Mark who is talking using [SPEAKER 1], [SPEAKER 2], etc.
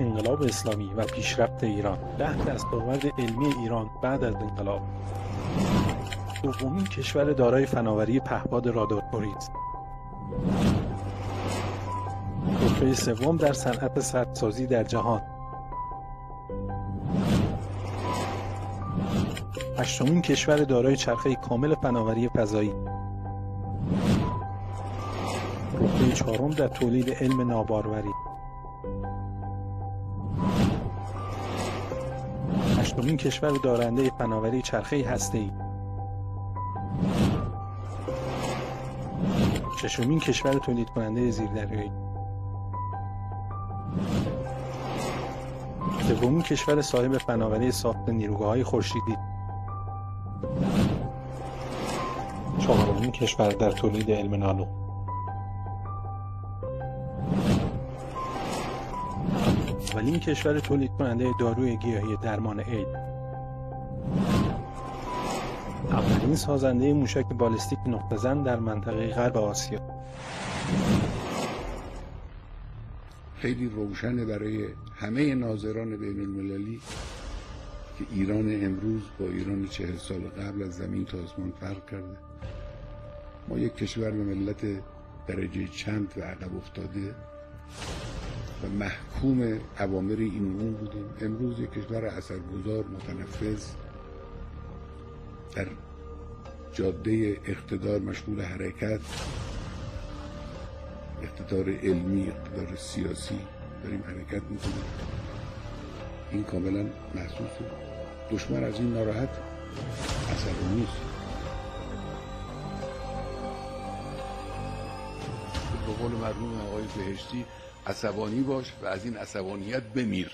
[SPEAKER 1] انقلاب اسلامی و پیشرفت ایران. ده دستاورد علمی ایران بعد از انقلاب. دومین کشور دارای فناوری پهپاد رادارتوری رتبه سوم در صنعت سدسازی در جهان. هشتمین کشور دارای چرخه کامل فناوری فضایی. رتبه چهارم در تولید علم ناباروری. هشتمین کشور دارنده فناوری چرخه هسته‌ای. ششمین کشور تولید کننده زیردریایی. سومین کشور صاحب فناوری ساخت نیروگاه های خورشیدی. چهارمین کشور در تولید علم نانو اولین کشور تولید کننده داروی گیاهی درمان اید اولین سازنده موشک بالستیک نقطه زن در منطقه غرب آسیا.
[SPEAKER 2] خیلی روشنه برای همه ناظران بین المللی که ایران امروز با ایران چهل سال قبل از زمین تا آسمان فرق کرده. ما یک کشور به ملت درجه چند و عقب افتاده. و محکوم عوامر این اون بودیم. امروز یک کشور اثرگذار متنفذ در جاده اقتدار مشغول حرکت اقتدار علمی اقتدار سیاسی داریم حرکت می‌کنیم. این کاملا محسوسه. دشمن از این ناراحت اثر نیست. قول مرحوم آقای بهشتی عصبانی باش و از این عصبانیت بمیر.